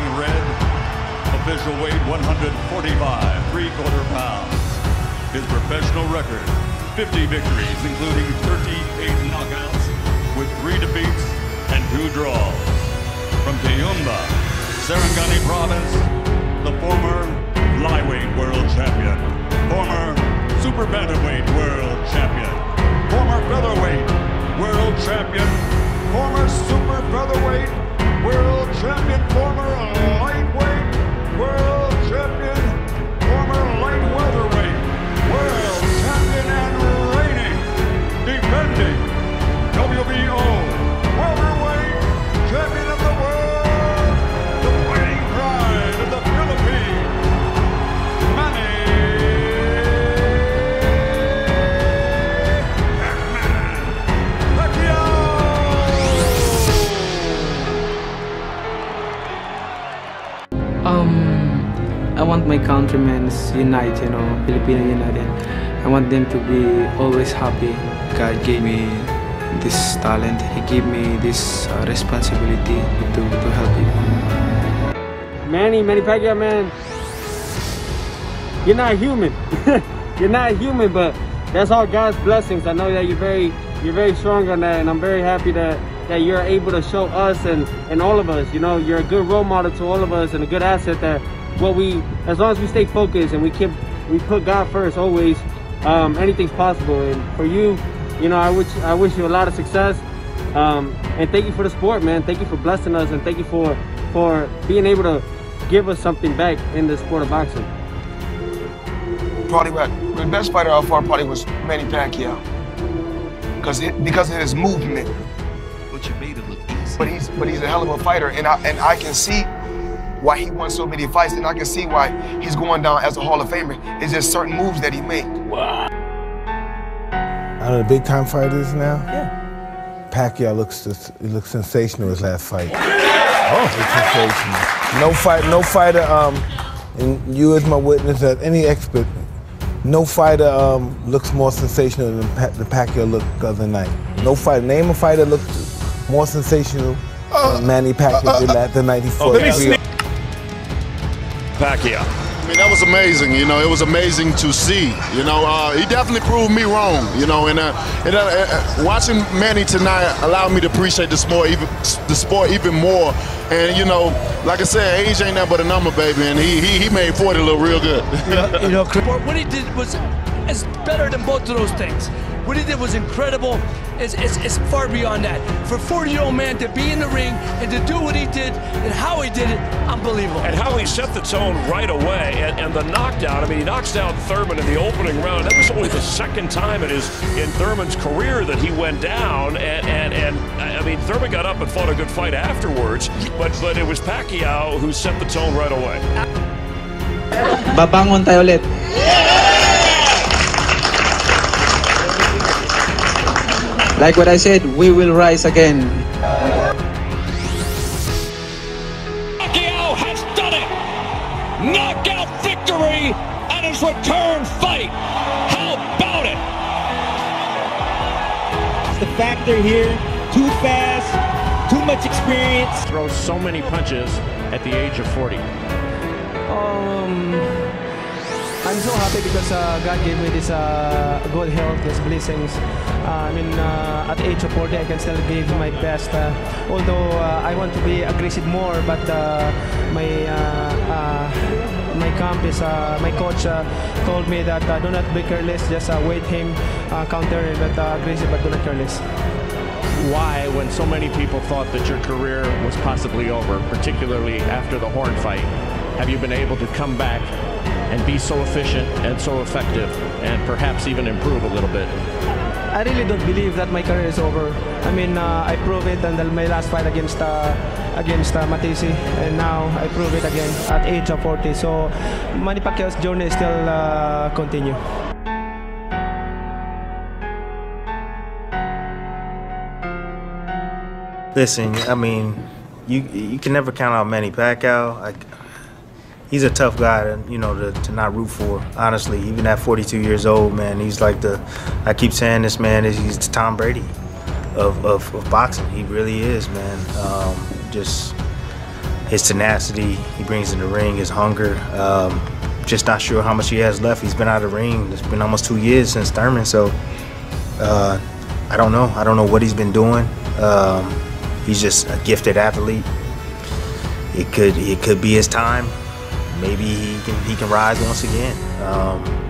wearing red. Official weight 145, three-quarter pounds. His professional record, 50 victories, including 38 knockouts, with three defeats and two draws. From Kiamba, Sarangani Province, the former flyweight world champion, former super bantamweight world champion, former featherweight world champion, former super featherweight world champion, my countrymen unite, you know, Filipino united. I want them to be always happy. God gave me this talent. He gave me this uh, responsibility to, to help people. Manny, Manny Pacquiao, man, you're not human. you're not human, but that's all God's blessings. I know that you're very, you're very strong on that, and I'm very happy that that you're able to show us and and all of us. You know, you're a good role model to all of us and a good asset. That what we, as long as we stay focused and we keep, we put God first always, um, anything's possible. And for you, you know, I wish I wish you a lot of success. Um, and thank you for the sport, man. Thank you for blessing us, and thank you for for being able to give us something back in the sport of boxing. Probably what the best fighter I fought probably was Manny Pacquiao. Cause it, because of his movement. But you made it look easy. But he's but he's a hell of a fighter, and I and I can see why he won so many fights, and I can see why he's going down as a Hall of Famer. It's just certain moves that he made. Wow. Out of the big time fighters now? Yeah. Pacquiao looks just, he looks sensational his last fight. Oh, it's sensational. No fight, no fighter. Um, and you as my witness, as any expert, no fighter um, looks more sensational than pa- the Pacquiao looked the other night. No fighter. Name a fighter looked more sensational than Manny Pacquiao did that the night he fought. Pacquiao. I mean, that was amazing. You know, it was amazing to see. You know, uh, he definitely proved me wrong. You know, and, uh, and uh, uh, watching Manny tonight allowed me to appreciate the sport even the sport even more. And you know, like I said, age ain't nothing but a number, baby. And he he, he made 40 look real good. you know, what he did was is better than both of those things. What he did was incredible. It's, it's, it's far beyond that. For a 40 year old man to be in the ring and to do what he did and how he did it, unbelievable. And how he set the tone right away. And, and the knockdown, I mean, he knocks down Thurman in the opening round. That was only the second time in his in Thurman's career that he went down. And, and, and I mean, Thurman got up and fought a good fight afterwards. But, but it was Pacquiao who set the tone right away. Babangon tayo ulit. Like what I said, we will rise again. Pacquiao has done it! Knockout victory at his return fight! How about it? It's the factor here. Too fast, too much experience. Throws so many punches at the age of 40. Um, I'm so happy because uh, God gave me this uh, good health, these blessings. Uh, I mean, uh, at the age of 40, I can still give my best. Uh, although uh, I want to be aggressive more, but my my camp is my coach told me that do not be careless, just wait him, counter, but uh, aggressive, but do not careless. Why, when so many people thought that your career was possibly over, particularly after the Horn fight, have you been able to come back and be so efficient and so effective and perhaps even improve a little bit? I really don't believe that my career is over. I mean, uh, I proved it in the, my last fight against uh, against uh, Matthysse, and now I prove it again at age of 40. So, Manny Pacquiao's journey is still uh, continue. Listen, I mean, you you can never count out Manny Pacquiao. Like, he's a tough guy to you know to, to not root for. Honestly, even at 42 years old, man, he's like the. I keep saying this, man. Is he's the Tom Brady of, of, of boxing. He really is, man. Um, just his tenacity he brings in the ring, his hunger. Um, just not sure how much he has left. He's been out of the ring. It's been almost two years since Thurman, so uh, I don't know. I don't know what he's been doing. Um, he's just a gifted athlete. It could it could be his time. Maybe he can he can rise once again. Um,